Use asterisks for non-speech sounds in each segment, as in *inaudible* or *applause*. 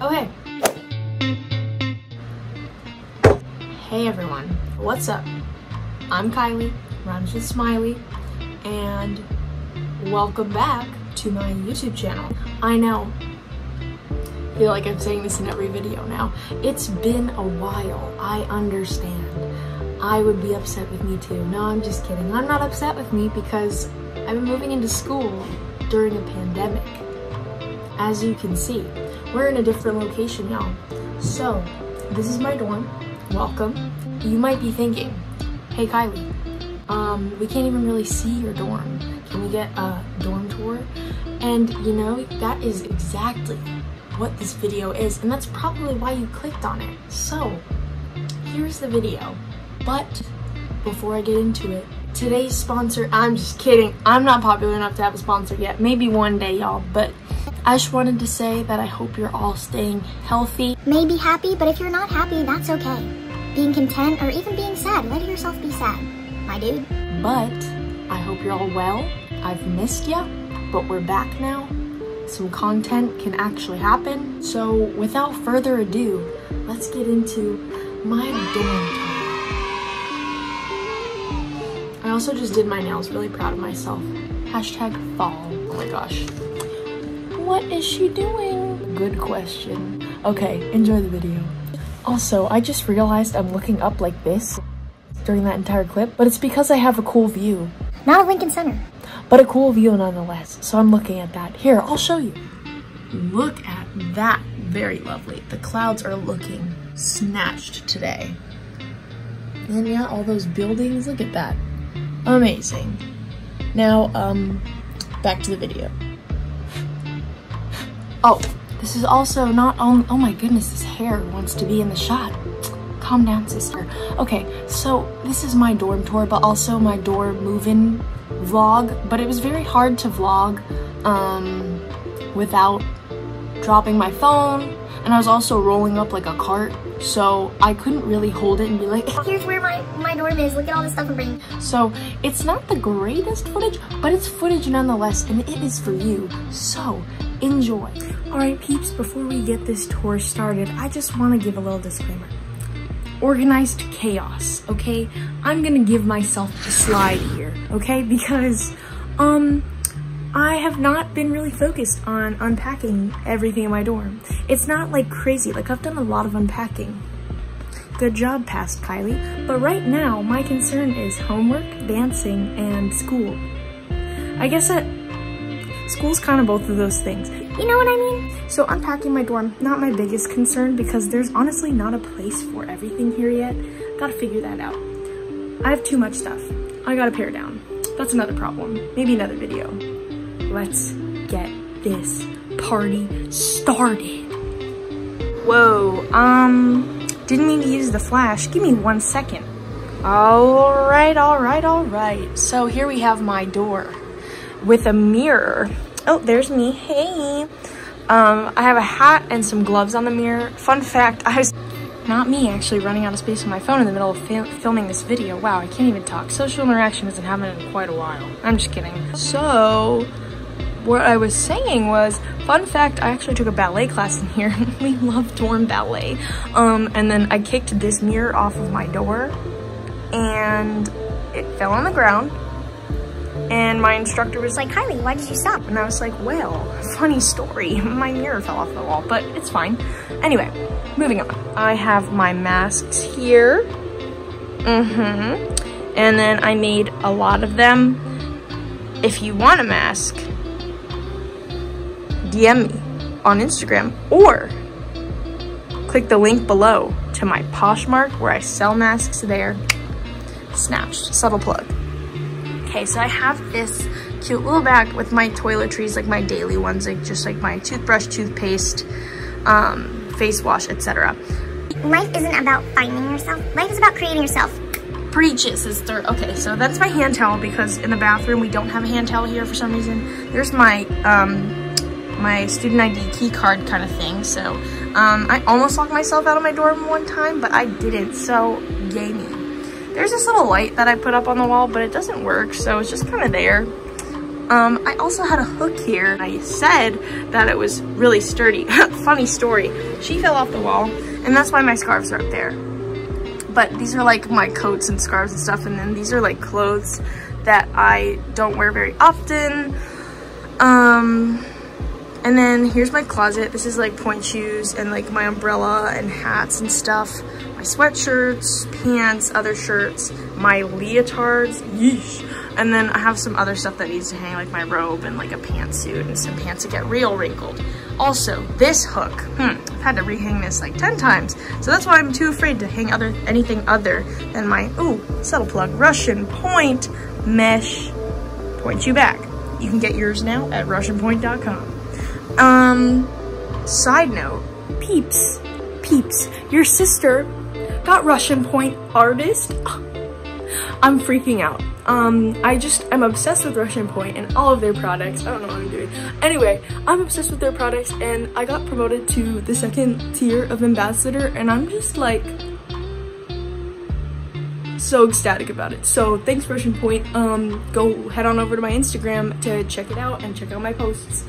Hey. Hey everyone, what's up? I'm Kailei, rhymes with Smiley, and welcome back to my YouTube channel. I know, I feel like I'm saying this in every video now. It's been a while, I understand. I would be upset with me too. No, I'm just kidding. I'm not upset with me because I've been moving into school during a pandemic. As you can see, we're in a different location, y'all. So, this is my dorm. Welcome. You might be thinking, hey Kailei, um, we can't even really see your dorm. Can we get a dorm tour? And you know, that is exactly what this video is, and that's probably why you clicked on it. So, here's the video. But before I get into it, today's sponsor, I'm just kidding. I'm not popular enough to have a sponsor yet. Maybe one day, y'all, but I just wanted to say that I hope you're all staying healthy. May be happy, but if you're not happy, that's okay. Being content or even being sad, let yourself be sad, my dude. But I hope you're all well. I've missed ya, but we're back now. Some content can actually happen. So without further ado, let's get into my dorm time. I also just did my nails, really proud of myself. Hashtag fall. Oh my gosh. What is she doing? Good question. Okay, enjoy the video. Also, I just realized I'm looking up like this during that entire clip, but it's because I have a cool view. Not a Lincoln Center. But a cool view nonetheless, so I'm looking at that. Here, I'll show you. Look at that. Very lovely. The clouds are looking snatched today. And yeah, all those buildings, look at that. Amazing. Now, um, back to the video. Oh, this is also not on, oh my goodness, this hair wants to be in the shot. Calm down, sister. Okay, so this is my dorm tour, but also my dorm move-in vlog, but it was very hard to vlog um, without dropping my phone, and I was also rolling up like a cart, so I couldn't really hold it and be like, *laughs* Here's where my, my dorm is. Look at all this stuff I'm bringing. so it's not the greatest footage, but it's footage nonetheless, and it is for you. So enjoy. All right, peeps, before we get this tour started, I just want to give a little disclaimer. Organized chaos, okay? I'm gonna give myself a slide here, okay? Because, um, I have not been really focused on unpacking everything in my dorm. It's not like crazy, like I've done a lot of unpacking. Good job, past Kailei. But right now, my concern is homework, dancing, and school. I guess that school's kind of both of those things. You know what I mean? So unpacking my dorm, not my biggest concern because there's honestly not a place for everything here yet. Gotta figure that out. I have too much stuff. I gotta pare down. That's another problem. Maybe another video. Let's get this party started. Whoa, um, didn't mean to use the flash. Give me one second. All right, all right, all right. So here we have my door with a mirror. Oh, there's me. Hey. Um, I have a hat and some gloves on the mirror. Fun fact, I was not me actually running out of space on my phone in the middle of fil filming this video. Wow, I can't even talk. Social interaction hasn't happened in quite a while. I'm just kidding. So, what I was saying was, fun fact, I actually took a ballet class in here. *laughs* we love dorm ballet. Um, and then I kicked this mirror off of my door and it fell on the ground. And my instructor was like, Kailei, why did you stop? and I was like, well, funny story. *laughs* My mirror fell off the wall, but it's fine. Anyway, moving on. I have my masks here. Mm-hmm. And then I made a lot of them. If you want a mask, DM me on Instagram or click the link below to my Poshmark where I sell masks there. Snatched, subtle plug. Okay, so I have this cute little bag with my toiletries, like my daily ones, like just like my toothbrush, toothpaste, um, face wash, etc. Life isn't about finding yourself. Life is about creating yourself. Preach it, sister. Okay, so that's my hand towel because in the bathroom we don't have a hand towel here for some reason. There's my um, my student ID key card kind of thing. So um, I almost locked myself out of my dorm one time, but I didn't. So yay me. There's this little light that I put up on the wall, but it doesn't work, so it's just kind of there. Um, I also had a hook here. I said that it was really sturdy. *laughs* Funny story. She fell off the wall and that's why my scarves are up there. But these are like my coats and scarves and stuff. And then these are like clothes that I don't wear very often. Um, and then here's my closet. This is like pointe shoes and like my umbrella and hats and stuff. Sweatshirts, pants, other shirts, my leotards, yeesh. And then I have some other stuff that needs to hang, like my robe and like a pantsuit and some pants that get real wrinkled. Also, this hook, hmm, I've had to rehang this like 10 times. So that's why I'm too afraid to hang other anything other than my, ooh, subtle plug, Russian Pointe mesh point you back. You can get yours now at russianpointe.com. Um, side note, peeps, peeps, your sister got Russian Pointe artist. *laughs* I'm freaking out. Um, I just, I'm obsessed with Russian Pointe and all of their products. I don't know what I'm doing. Anyway, I'm obsessed with their products and I got promoted to the second tier of ambassador and I'm just like, so ecstatic about it. So thanks Russian Pointe. Um, go head on over to my Instagram to check it out and check out my posts.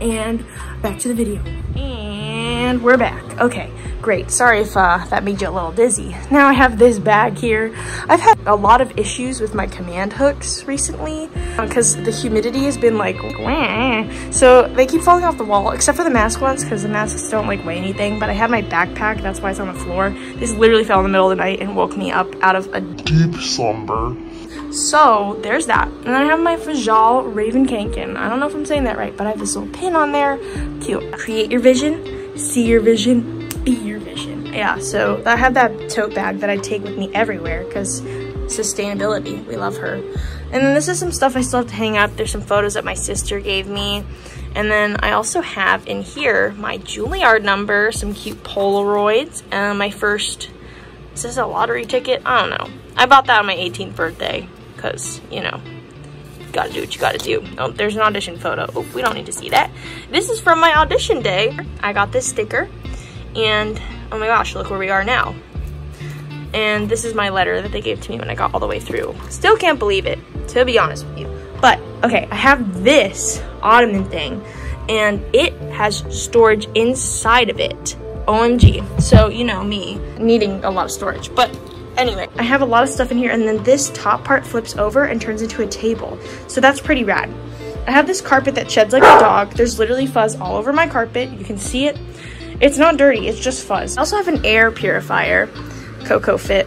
And back to the video. And we're back. Okay, great. Sorry if uh, that made you a little dizzy. Now I have this bag here. I've had a lot of issues with my command hooks recently because uh, the humidity has been like, Wah. *laughs* so they keep falling off the wall, except for the mask ones because the masks don't like weigh anything. But I have my backpack, that's why it's on the floor. This literally fell in the middle of the night and woke me up out of a deep slumber. So there's that. And then I have my Fjallraven Kanken. I don't know if I'm saying that right, but I have this little pin on there. Cute. Create your vision, see your vision, be your vision. Yeah, so I have that tote bag that I take with me everywhere because sustainability, we love her. And then this is some stuff I still have to hang up. There's some photos that my sister gave me. And then I also have in here my Juilliard number, some cute Polaroids, and my first, is this a lottery ticket? I don't know. I bought that on my 18th birthday because, you know, gotta do what you gotta do. Oh, there's an audition photo. Oh, we don't need to see that. This is from my audition day. I got this sticker and oh my gosh, look where we are now. And this is my letter that they gave to me when I got all the way through. Still can't believe it, to be honest with you. But, okay, I have this ottoman thing and it has storage inside of it. OMG. So, you know, me needing a lot of storage. But Anyway, I have a lot of stuff in here and then this top part flips over and turns into a table. So that's pretty rad. I have this carpet that sheds like a dog. There's literally fuzz all over my carpet. You can see it. It's not dirty, it's just fuzz. I also have an air purifier, Coco Fit,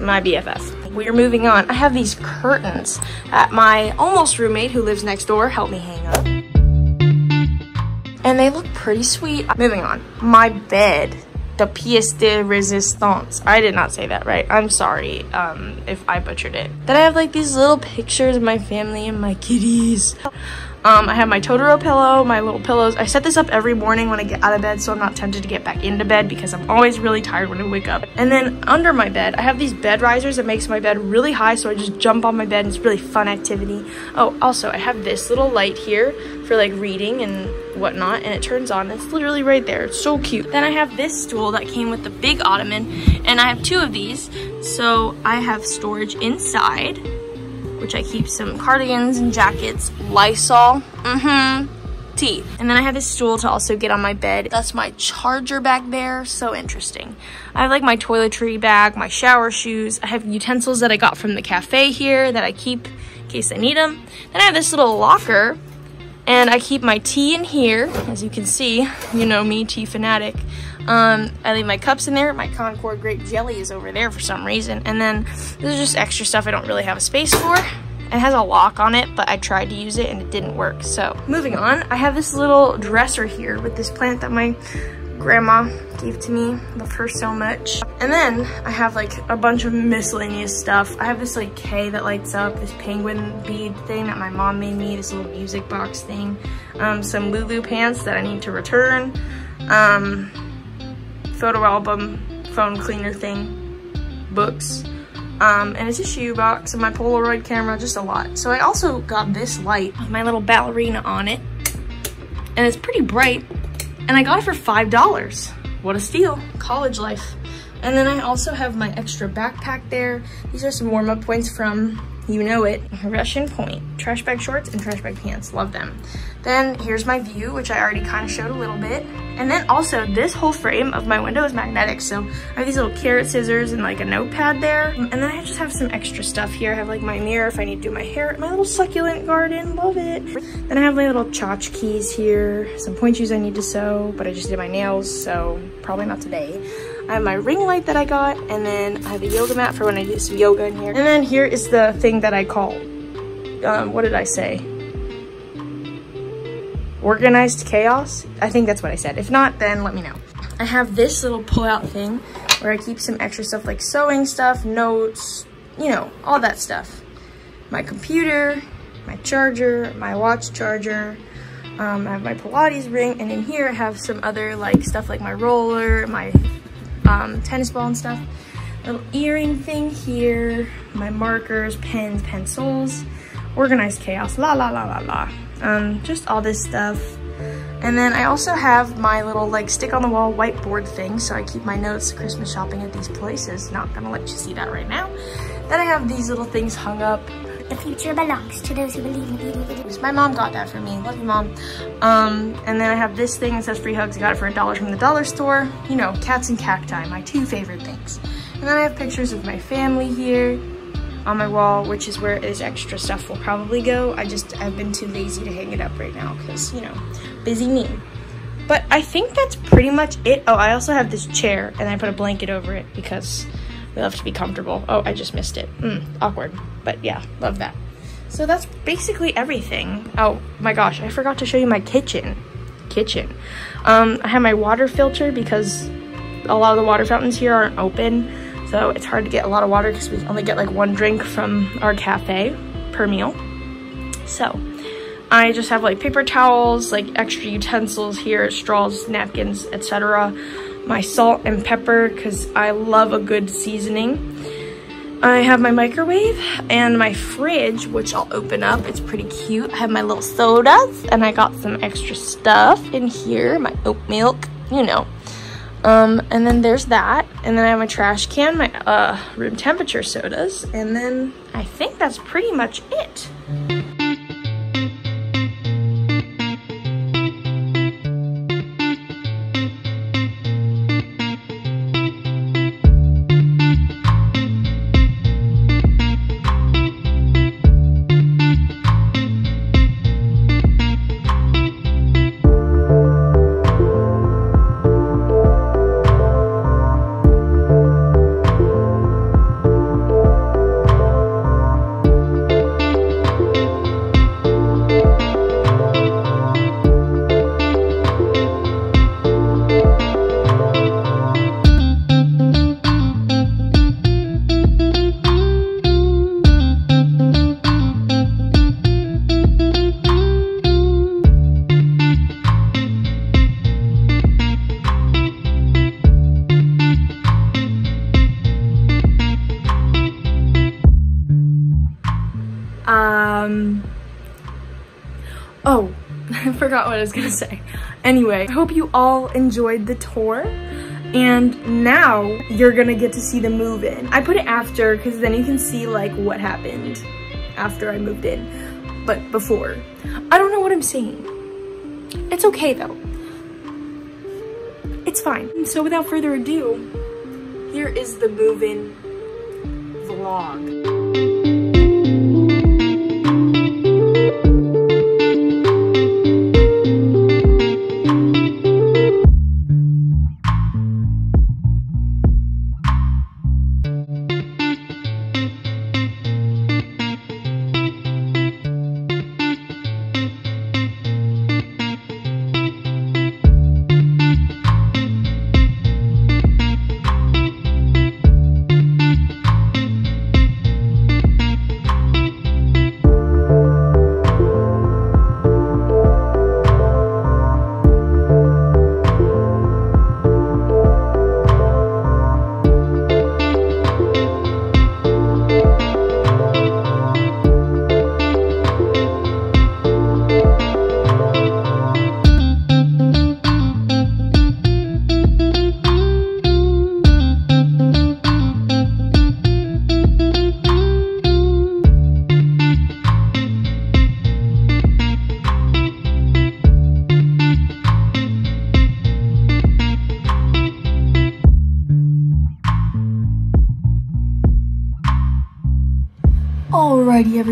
my BFF. We're moving on. I have these curtains that my almost roommate who lives next door helped me hang up. And they look pretty sweet. Moving on. My bed the pièce de résistance. I did not say that right. I'm sorry um, if I butchered it. Then I have like these little pictures of my family and my kitties. Um, I have my Totoro pillow, my little pillows. I set this up every morning when I get out of bed so I'm not tempted to get back into bed because I'm always really tired when I wake up. And then under my bed, I have these bed risers that makes my bed really high so I just jump on my bed. It's really fun activity. Oh, also I have this little light here for like reading and whatnot and it turns on. It's literally right there. It's so cute. Then I have this stool that came with the big ottoman and I have two of these. So I have storage inside which I keep some cardigans and jackets, Lysol, mm-hmm, tea. And then I have this stool to also get on my bed. That's my charger back there, so interesting. I have like my toiletry bag, my shower shoes. I have utensils that I got from the cafe here that I keep in case I need them. Then I have this little locker and I keep my tea in here, as you can see, you know me, tea fanatic. Um, I leave my cups in there. My Concord grape jelly is over there for some reason. And then this is just extra stuff I don't really have a space for. It has a lock on it, but I tried to use it and it didn't work. So moving on, I have this little dresser here with this plant that my grandma gave to me. Love her so much. And then I have like a bunch of miscellaneous stuff. I have this like K that lights up, this penguin bead thing that my mom made me, this little music box thing, um, some Lulu pants that I need to return, um, photo album, phone cleaner thing, books, um, and it's a shoe box and my Polaroid camera, just a lot. So I also got this light with my little ballerina on it, and it's pretty bright, and I got it for $5. What a steal, college life. And then I also have my extra backpack there. These are some warm-up points from you know it, Russian Pointe, trash bag shorts and trash bag pants, love them. Then here's my view, which I already kind of showed a little bit. And then also this whole frame of my window is magnetic. So I have these little carrot scissors and like a notepad there. And then I just have some extra stuff here. I have like my mirror if I need to do my hair, my little succulent garden, love it. Then I have my little tchotchkes here, some pointe shoes I need to sew, but I just did my nails, so probably not today. I have my ring light that I got, and then I have a yoga mat for when I do some yoga in here. And then here is the thing that I call, um, what did I say? Organized chaos? I think that's what I said. If not, then let me know. I have this little pull-out thing where I keep some extra stuff like sewing stuff, notes, you know, all that stuff. My computer, my charger, my watch charger, um, I have my Pilates ring, and in here I have some other like stuff like my roller, my um, tennis ball and stuff. Little earring thing here, my markers, pens, pencils, organized chaos, la la la la la. Um, just all this stuff. And then I also have my little like stick on the wall whiteboard thing. So I keep my notes Christmas shopping at these places. Not gonna let you see that right now. Then I have these little things hung up the future belongs to those who believe in beauty. My mom got that for me. Love you, mom. Um, and then I have this thing that says free hugs. I got it for a dollar from the dollar store. You know, cats and cacti, my two favorite things. And then I have pictures of my family here on my wall, which is where this extra stuff will probably go. I just, I've been too lazy to hang it up right now because, you know, busy me. But I think that's pretty much it. Oh, I also have this chair and I put a blanket over it because we love to be comfortable. Oh, I just missed it. Mm, awkward. But yeah, love that. So that's basically everything. Oh my gosh, I forgot to show you my kitchen. Kitchen. Um, I have my water filter because a lot of the water fountains here aren't open. So it's hard to get a lot of water because we only get like one drink from our cafe per meal. So I just have like paper towels, like extra utensils here, straws, napkins, etc my salt and pepper because I love a good seasoning. I have my microwave and my fridge, which I'll open up. It's pretty cute. I have my little sodas and I got some extra stuff in here, my oat milk, you know. Um, and then there's that. And then I have my trash can, my uh, room temperature sodas. And then I think that's pretty much it. What I was gonna say. Anyway, I hope you all enjoyed the tour. And now you're gonna get to see the move in. I put it after because then you can see like what happened after I moved in, but before. I don't know what I'm saying. It's okay though. It's fine. So without further ado, here is the move-in vlog.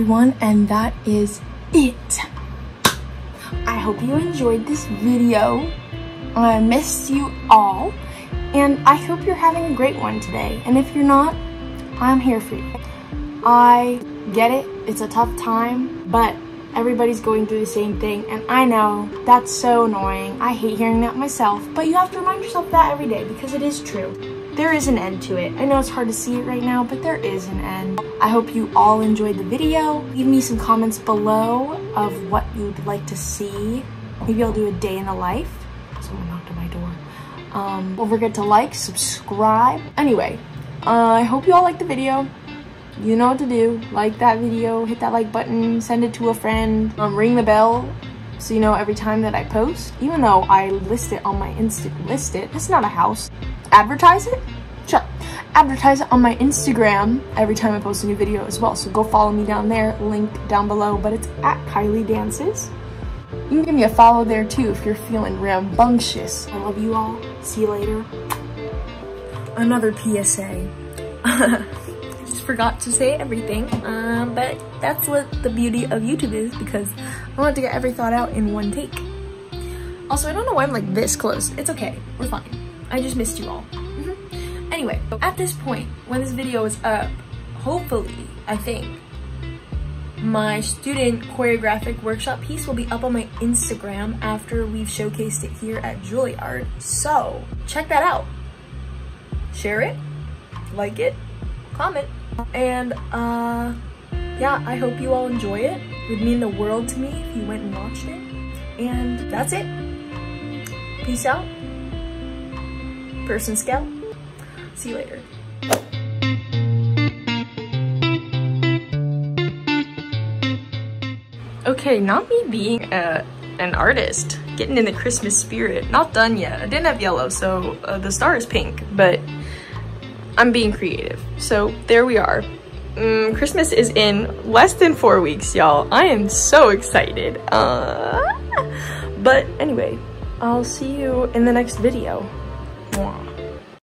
Everyone, and that is it. I hope you enjoyed this video. I miss you all, and I hope you're having a great one today. And if you're not, I'm here for you. I get it, it's a tough time, but everybody's going through the same thing, and I know that's so annoying. I hate hearing that myself, but you have to remind yourself that every day because it is true there is an end to it. I know it's hard to see it right now, but there is an end. I hope you all enjoyed the video. Leave me some comments below of what you'd like to see. Maybe I'll do a day in the life. Someone knocked on my door. Um, don't forget to like, subscribe. Anyway, uh, I hope you all liked the video. You know what to do. Like that video, hit that like button, send it to a friend, um, ring the bell so you know every time that I post, even though I list it on my Insta, list it, it's not a house advertise it? Sure. Advertise it on my Instagram every time I post a new video as well. So go follow me down there, link down below, but it's at Kailei Dances. You can give me a follow there too if you're feeling rambunctious. I love you all. See you later. Another PSA. I *laughs* just forgot to say everything, um, but that's what the beauty of YouTube is because I want to get every thought out in one take. Also, I don't know why I'm like this close. It's okay. We're fine. I just missed you all. Mm -hmm. Anyway, at this point, when this video is up, hopefully, I think, my student choreographic workshop piece will be up on my Instagram after we've showcased it here at Juilliard. So, check that out. Share it, like it, comment, and uh, yeah, I hope you all enjoy it. It would mean the world to me if you went and watched it. And that's it. Peace out person scout. See you later. Okay, not me being a, an artist, getting in the Christmas spirit. Not done yet. I didn't have yellow, so uh, the star is pink, but I'm being creative. So there we are. Mm, Christmas is in less than four weeks, y'all. I am so excited. Uh, but anyway, I'll see you in the next video.